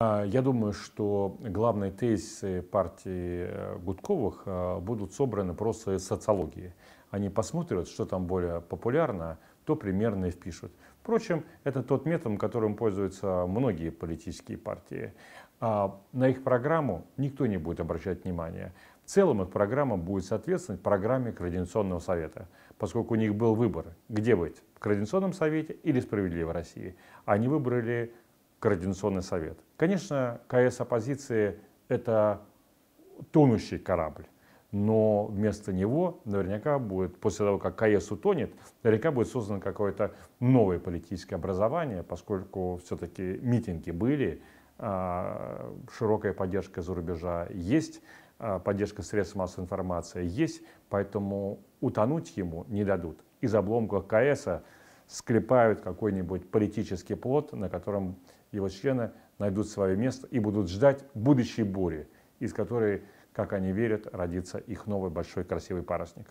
А, я думаю, что главные тезисы партии э, Гудковых э, будут собраны просто из социологии. Они посмотрят, что там более популярно, то примерно и впишут. Впрочем, это тот метод, которым пользуются многие политические партии. А на их программу никто не будет обращать внимания. В целом их программа будет соответствовать программе Координационного совета, поскольку у них был выбор, где быть, в Координационном совете или Справедливой России. Они выбрали Координационный совет. Конечно, КС оппозиции – это тонущий корабль, но вместо него наверняка будет, после того, как КС утонет, наверняка будет создано какое-то новое политическое образование, поскольку все-таки митинги были, а, широкая поддержка за рубежа есть, а, поддержка средств массовой информации есть, поэтому утонуть ему не дадут. Из обломков КС склепают какой-нибудь политический плод, на котором его члены найдут свое место и будут ждать будущей бури, из которой, как они верят, родится их новый большой красивый парусник.